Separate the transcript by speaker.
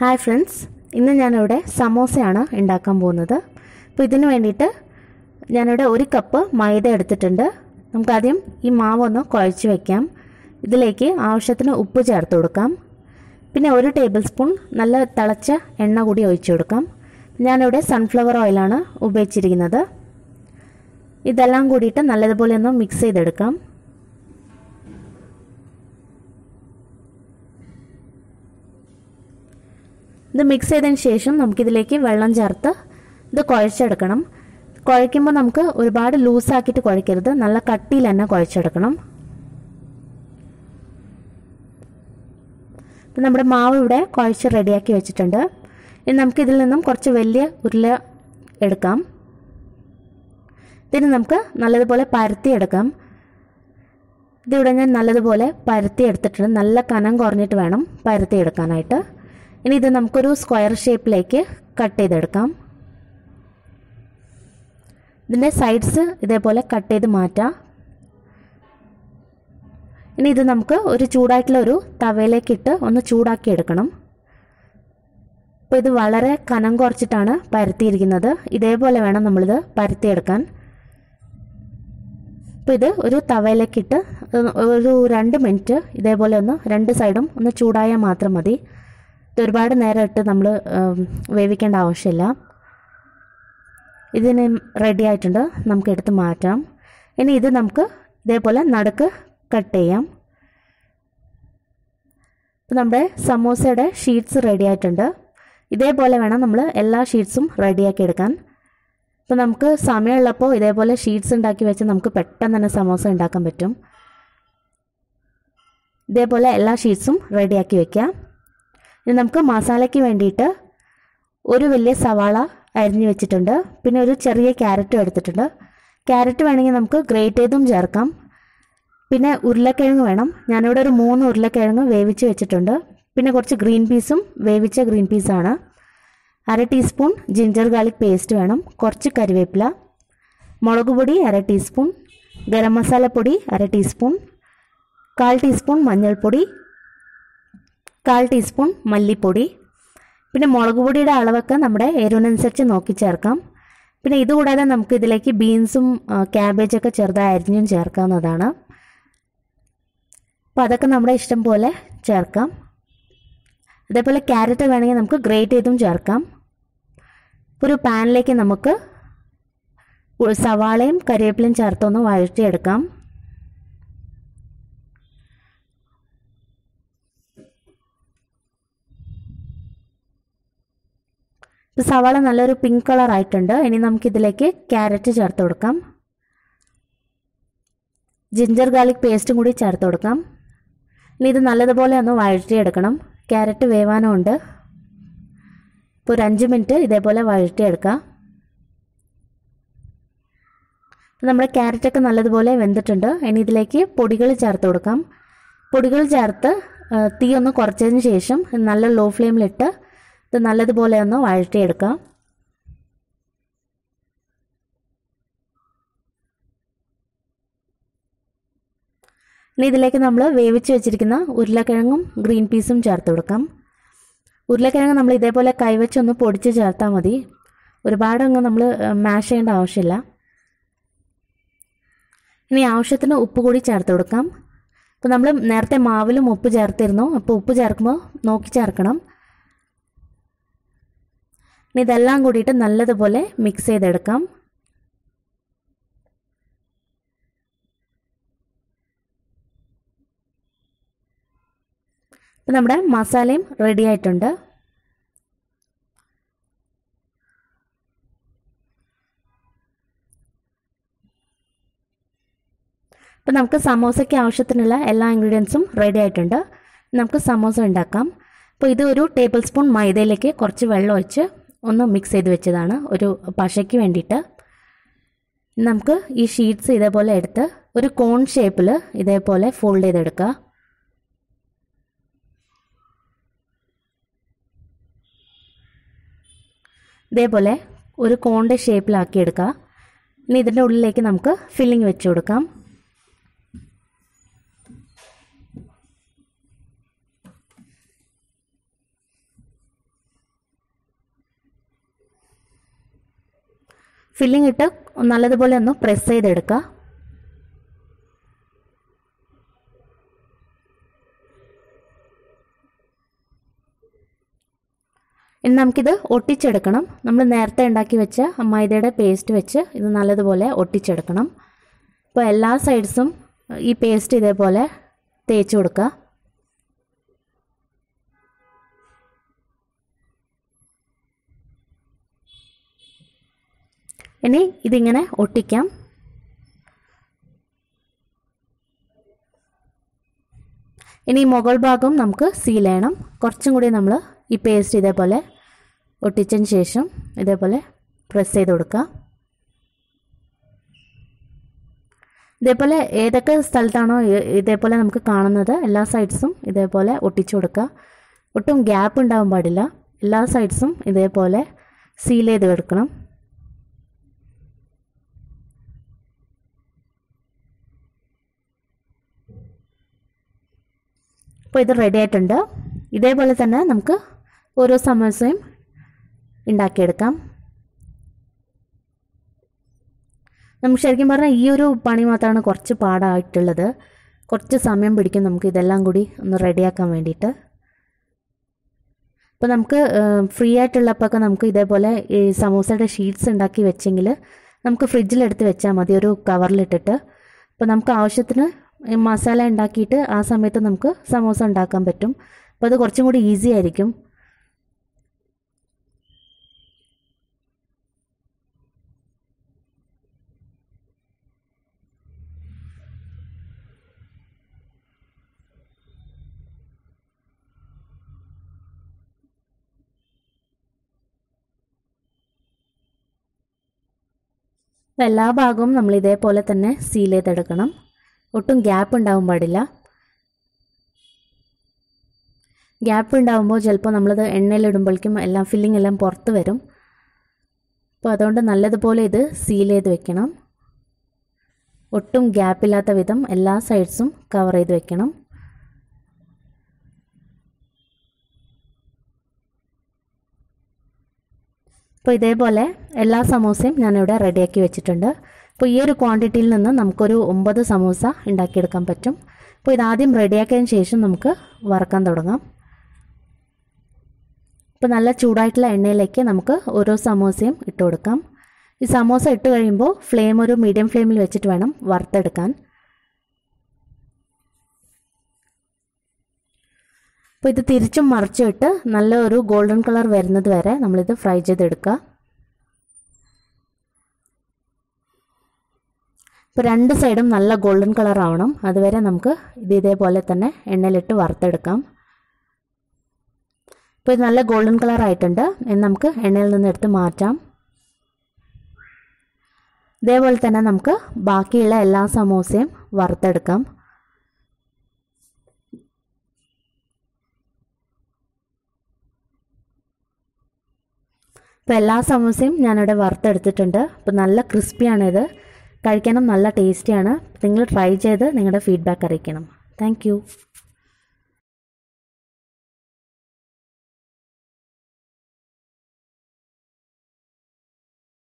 Speaker 1: Hi friends ഇന്ന് ഞാനിവിടെ സമോസയാണ് ഉണ്ടാക്കാൻ പോകുന്നത്. അപ്പോൾ ഇതിന് വേണ്ടിയിട്ട് ഞാനിവിടെ ഒരു കപ്പ് മൈദ എടുത്തിട്ടുണ്ട്. നമുക്കാദ്യം ഈ മാവ് ഒന്ന് കുഴച്ച് വയ്ക്കാം ഇതിലേക്ക് ആവശ്യത്തിന് ഉപ്പ് ചേർത്ത് കൊടുക്കാം. പിന്നെ ഒരു ടേബിൾ സ്പൂൺ നല്ല തിളച്ച എണ്ണ കൂടി ഒഴിച്ചു കൊടുക്കാം. ഞാനിവിടെ സൺഫ്ലവർ ഓയിലാണ് ഉപയോഗിച്ചിരിക്കുന്നത്. ഇതെല്ലാം കൂടിയിട്ട് നല്ലതുപോലെ ഒന്ന് മിക്സ് ചെയ്തെടുക്കാം. ഇത് മിക്സ് ചെയ്തതിന് ശേഷം നമുക്കിതിലേക്ക് വെള്ളം ചേർത്ത് ഇത് കുഴച്ചെടുക്കണം. കുഴയ്ക്കുമ്പോൾ നമുക്ക് ഒരുപാട് ലൂസാക്കിയിട്ട് കുഴയ്ക്കരുത്. നല്ല കട്ടിയിൽ തന്നെ കുഴച്ചെടുക്കണം. ഇപ്പം നമ്മുടെ മാവ് ഇവിടെ കുഴച്ച് റെഡിയാക്കി വെച്ചിട്ടുണ്ട്. ഇനി നമുക്കിതിൽ നിന്നും കുറച്ച് വലിയ ഉരുള എടുക്കാം. ഇതിന് നമുക്ക് നല്ലതുപോലെ പരത്തിയെടുക്കാം. ഇതിവിടെ ഞാൻ നല്ലതുപോലെ പരത്തി എടുത്തിട്ടുണ്ട് നല്ല കനം കുറഞ്ഞിട്ട് വേണം പരത്തി എടുക്കാനായിട്ട് ഇനി ഇത് നമുക്കൊരു സ്ക്വയർ ഷേപ്പിലേക്ക് കട്ട് ചെയ്തെടുക്കാം. ഇതിന്റെ സൈഡ്സ് ഇതേപോലെ കട്ട് ചെയ്ത് മാറ്റാം. ഇനി ഇത് നമുക്ക് ഒരു ചൂടായിട്ടുള്ള ഒരു തവയിലേക്കിട്ട് ഒന്ന് ചൂടാക്കി എടുക്കണം. അപ്പോൾ ഇത് വളരെ കനം കുറച്ചിട്ടാണ് പരത്തിയിരിക്കുന്നത്. ഇതേപോലെ വേണം നമ്മളിത് പരത്തിയെടുക്കാൻ. അപ്പോൾ ഇത് ഒരു തവയിലേക്കിട്ട് ഒരു രണ്ട് മിനിറ്റ് ഇതേപോലെ ഒന്ന് രണ്ട് സൈഡും ഒന്ന് ചൂടായാൽ മാത്രം മതി. ഒരുപാട് നേരം ഇട്ട് നമ്മൾ വേവിക്കേണ്ട ആവശ്യമില്ല. ഇതിന് റെഡി ആയിട്ടുണ്ട്. നമുക്ക് എടുത്ത് മാറ്റാം. ഇനി ഇത് നമുക്ക് ഇതേപോലെ നടുക്ക് കട്ട് ചെയ്യാം. ഇപ്പം നമ്മുടെ സമോസയുടെ ഷീറ്റ്സ് റെഡി ആയിട്ടുണ്ട്. ഇതേപോലെ വേണം നമ്മൾ എല്ലാ ഷീറ്റ്സും റെഡിയാക്കി എടുക്കാൻ. അപ്പോൾ നമുക്ക് സമയമുള്ളപ്പോൾ ഇതേപോലെ ഷീറ്റ്സ് ഉണ്ടാക്കി വെച്ച് നമുക്ക് പെട്ടെന്ന് തന്നെ സമോസ ഉണ്ടാക്കാൻ പറ്റും. ഇതേപോലെ എല്ലാ ഷീറ്റ്സും റെഡിയാക്കി വെക്കാം. ഇനി നമുക്ക് മസാലയ്ക്ക് വേണ്ടിയിട്ട് ഒരു വലിയ സവാള അരിഞ്ഞു വെച്ചിട്ടുണ്ട്. പിന്നെ ഒരു ചെറിയ ക്യാരറ്റും എടുത്തിട്ടുണ്ട്. ക്യാരറ്റ് വേണമെങ്കിൽ നമുക്ക് ഗ്രേറ്റ് ചെയ്തും ചേർക്കാം. പിന്നെ ഉരുളക്കിഴങ്ങ് വേണം. ഞാനിവിടെ ഒരു മൂന്ന് ഉരുളക്കിഴങ്ങ് വേവിച്ച് വെച്ചിട്ടുണ്ട്. പിന്നെ കുറച്ച് ഗ്രീൻ പീസും വേവിച്ച ഗ്രീൻ പീസാണ്. അര ടീസ്പൂൺ ജിഞ്ചർ ഗാർലിക് പേസ്റ്റ് വേണം. കുറച്ച് കരിവേപ്പില. മുളക് പൊടി അര ടീസ്പൂൺ. ഗരം മസാലപ്പൊടി അര ടീസ്പൂൺ. കാൽ ടീസ്പൂൺ മഞ്ഞൾപ്പൊടി. കാൽ ടീസ്പൂൺ മല്ലിപ്പൊടി. പിന്നെ മുളക് പൊടിയുടെ അളവൊക്കെ നമ്മുടെ എരിവിനനുസരിച്ച് നോക്കി ചേർക്കാം. പിന്നെ ഇതുകൂടാതെ നമുക്ക് ഇതിലേക്ക് ബീൻസും ക്യാബേജൊക്കെ ചെറുതായി അരിഞ്ഞും ചേർക്കാവുന്നതാണ്. അപ്പോൾ അതൊക്കെ നമ്മുടെ ഇഷ്ടം പോലെ ചേർക്കാം. അതേപോലെ ക്യാരറ്റ് വേണമെങ്കിൽ നമുക്ക് ഗ്രേറ്റ് ചെയ്തും ചേർക്കാം. ഒരു പാനിലേക്ക് നമുക്ക് സവാളയും കരിവേപ്പിലയും ചേർത്തൊന്ന് വഴറ്റിയെടുക്കാം. സവാള നല്ലൊരു പിങ്ക് കളർ ആയിട്ടുണ്ട്. ഇനി നമുക്കിതിലേക്ക് ക്യാരറ്റ് ചേർത്ത് കൊടുക്കാം. ജിഞ്ചർ ഗാർലിക് പേസ്റ്റും കൂടി ചേർത്ത് കൊടുക്കാം. ഇനി ഇത് നല്ലതുപോലെ ഒന്ന് വഴറ്റിയെടുക്കണം. ക്യാരറ്റ് വേവാനുണ്ട്. ഇപ്പോൾ ഒരു അഞ്ച് മിനിറ്റ് ഇതേപോലെ വഴറ്റിയെടുക്കാം. നമ്മുടെ ക്യാരറ്റൊക്കെ നല്ലതുപോലെ വെന്തിട്ടുണ്ട്. ഇനി ഇതിലേക്ക് പൊടികൾ ചേർത്ത് കൊടുക്കാം. പൊടികൾ ചേർത്ത് തീ ഒന്ന് കുറച്ചതിന് ശേഷം നല്ല ലോ ഫ്ലെയിമിലിട്ട് ഇത് നല്ലതുപോലെ ഒന്ന് വഴറ്റിയെടുക്കാം. ഇനി ഇതിലേക്ക് നമ്മൾ വേവിച്ച് വെച്ചിരിക്കുന്ന ഉരുളക്കിഴങ്ങും ഗ്രീൻ പീസും ചേർത്ത് കൊടുക്കാം. ഉരുളക്കിഴങ്ങ് നമ്മൾ ഇതേപോലെ കൈവച്ചൊന്ന് പൊടിച്ച് ചേർത്താൽ മതി. ഒരുപാടങ്ങ് നമ്മൾ മാഷ് ചെയ്യേണ്ട ആവശ്യമില്ല. ഇനി ആവശ്യത്തിന് ഉപ്പ് കൂടി ചേർത്ത് കൊടുക്കാം. അപ്പോൾ നമ്മൾ നേരത്തെ മാവിലും ഉപ്പ് ചേർത്തിരുന്നു. അപ്പോൾ ഉപ്പ് ചേർക്കുമ്പോൾ നോക്കി ചേർക്കണം. ഇനി ഇതെല്ലാം കൂടിയിട്ട് നല്ലതുപോലെ മിക്സ് ചെയ്തെടുക്കാം. ഇപ്പം നമ്മുടെ മസാലയും റെഡി ആയിട്ടുണ്ട്. ഇപ്പം നമുക്ക് സമോസയ്ക്ക് ആവശ്യത്തിനുള്ള എല്ലാ ഇൻഗ്രീഡിയൻസും റെഡി ആയിട്ടുണ്ട്. നമുക്ക് സമോസ ഉണ്ടാക്കാം. അപ്പോൾ ഇത് ഒരു ടേബിൾ സ്പൂൺ മൈദയിലേക്ക് കുറച്ച് വെള്ളം ഒഴിച്ച് ഒന്ന് മിക്സ് ചെയ്ത് വെച്ചതാണ്. ഒരു പശയ്ക്ക് വേണ്ടിയിട്ട് നമുക്ക് ഈ ഷീറ്റ്സ് ഇതേപോലെ എടുത്ത് ഒരു കോൺ ഷേപ്പിൽ ഇതേപോലെ ഫോൾഡ് ചെയ്തെടുക്കുക. ഇതേപോലെ ഒരു കോണിന്റെ ഷേപ്പിലാക്കി എടുക്കുക. ഇനി ഇതിന്റെ ഉള്ളിലേക്ക് നമുക്ക് ഫില്ലിംഗ് വെച്ച് കൊടുക്കാം. ഫില്ലിംഗ് ഇട്ട് നല്ലതുപോലെ ഒന്ന് പ്രസ് ചെയ്തെടുക്കുക ഇനി നമുക്കിത് ഒട്ടിച്ചെടുക്കണം. നമ്മൾ നേരത്തെ ഉണ്ടാക്കി വെച്ച മൈദയുടെ പേസ്റ്റ് വെച്ച് ഇത് നല്ലതുപോലെ ഒട്ടിച്ചെടുക്കണം. ഇപ്പോൾ എല്ലാ സൈഡ്സും ഈ പേസ്റ്റ് ഇതേപോലെ തേച്ച് കൊടുക്കുക ഇനി ഇതിങ്ങനെ ഒട്ടിക്കാം. ഇനി മുകൾ ഭാഗം നമുക്ക് സീൽ ചെയ്യണം. കുറച്ചും കൂടി നമ്മൾ ഈ പേസ്റ്റ് ഇതേപോലെ ഒട്ടിച്ചതിന് ശേഷം ഇതേപോലെ പ്രസ് ചെയ്ത് കൊടുക്കുക ഇതേപോലെ ഏതൊക്കെ സ്ഥലത്താണോ ഇതേപോലെ നമുക്ക് കാണുന്നത് എല്ലാ സൈഡ്സും ഇതേപോലെ ഒട്ടിച്ചു കൊടുക്കുക ഒട്ടും ഗ്യാപ്പ് ഉണ്ടാവാൻ പാടില്ല. എല്ലാ സൈഡ്സും ഇതേപോലെ സീൽ ചെയ്ത് എടുക്കണം അപ്പോൾ ഇത് റെഡി ആയിട്ടുണ്ട്. ഇതേപോലെ തന്നെ നമുക്ക് ഓരോ സമോസയും ഉണ്ടാക്കിയെടുക്കാം. നമുക്ക് ശരിക്കും പറഞ്ഞാൽ ഈ ഒരു പണി മാത്രമാണ് കുറച്ച് പാടായിട്ടുള്ളത്. കുറച്ച് സമയം പിടിക്കും നമുക്ക് ഇതെല്ലാം കൂടി ഒന്ന് റെഡിയാക്കാൻ വേണ്ടിയിട്ട്. അപ്പോൾ നമുക്ക് ഫ്രീ ആയിട്ടുള്ളപ്പോഴൊക്കെ നമുക്ക് ഇതേപോലെ ഈ സമൂസയുടെ ഷീറ്റ്സ് ഉണ്ടാക്കി വെച്ചെങ്കിൽ നമുക്ക് ഫ്രിഡ്ജിലെടുത്ത് വെച്ചാൽ മതി. ഒരു കവറിലിട്ടിട്ട് അപ്പോൾ നമുക്ക് ആവശ്യത്തിന് മസാല ഉണ്ടാക്കിയിട്ട് ആ സമയത്ത് നമുക്ക് സമോസ ഉണ്ടാക്കാൻ പറ്റും. അപ്പോൾ അത് കുറച്ചും കൂടി ഈസി ആയിരിക്കും. എല്ലാ ഭാഗവും നമ്മൾ ഇതേപോലെ തന്നെ സീൽ ചെയ്തെടുക്കണം. ഒട്ടും ഗ്യാപ്പ് ഉണ്ടാവാൻ പാടില്ല. ഗ്യാപ്പ് ഉണ്ടാകുമ്പോൾ ചിലപ്പോൾ നമ്മളത് എണ്ണയിലിടുമ്പോഴേക്കും എല്ലാം ഫില്ലിംഗ് എല്ലാം പുറത്ത് വരും. അപ്പോൾ അതുകൊണ്ട് നല്ലതുപോലെ ഇത് സീൽ ചെയ്ത് വെക്കണം. ഒട്ടും ഗ്യാപ്പില്ലാത്ത വിധം എല്ലാ സൈഡ്സും കവർ ചെയ്ത് വെക്കണം. അപ്പോൾ ഇതേപോലെ എല്ലാ സമൂസയും ഞാനിവിടെ റെഡിയാക്കി വെച്ചിട്ടുണ്ട്. അപ്പോൾ ഈ ഒരു ക്വാണ്ടിറ്റിയിൽ നിന്ന് നമുക്കൊരു ഒമ്പത് സമൂസ ഉണ്ടാക്കിയെടുക്കാൻ പറ്റും. അപ്പോൾ ഇതാദ്യം റെഡിയാക്കിയതിന് ശേഷം നമുക്ക് വറക്കാൻ തുടങ്ങാം. ഇപ്പോൾ നല്ല ചൂടായിട്ടുള്ള എണ്ണയിലേക്ക് നമുക്ക് ഓരോ സമോസയും ഇട്ട് കൊടുക്കാം. ഈ സമോസ ഇട്ട് കഴിയുമ്പോൾ ഫ്ലെയിം ഒരു മീഡിയം ഫ്ലെയിമിൽ വെച്ചിട്ട് വേണം വറുത്തെടുക്കാൻ. അപ്പോൾ ഇത് തിരിച്ചും മറിച്ചും ഇട്ട് നല്ല ഒരു ഗോൾഡൻ കളർ വരുന്നത് വരെ നമ്മളിത് ഫ്രൈ ചെയ്തെടുക്കുക. ഇപ്പോൾ രണ്ട് സൈഡും നല്ല ഗോൾഡൻ കളർ ആവണം അതുവരെ നമുക്ക് ഇത് ഇതേപോലെ തന്നെ എണ്ണയിലിട്ട് വറുത്തെടുക്കാം. ഇപ്പോൾ ഇത് നല്ല ഗോൾഡൻ കളർ ആയിട്ടുണ്ട് ഇനി നമുക്ക് എണ്ണയിൽ നിന്ന് എടുത്ത് മാറ്റാം. ഇതേപോലെ തന്നെ നമുക്ക് ബാക്കിയുള്ള എല്ലാ സമോസയും വറുത്തെടുക്കാം. ഇപ്പോൾ എല്ലാ സമോസയും ഞാനിവിടെ വറുത്തെടുത്തിട്ടുണ്ട്. അപ്പോൾ നല്ല ക്രിസ്പിയാണിത്. കഴിക്കാനും നല്ല ടേസ്റ്റിയാണ് നിങ്ങൾ ട്രൈ ചെയ്ത് നിങ്ങളുടെ ഫീഡ്ബാക്ക് അറിയിക്കണം. താങ്ക്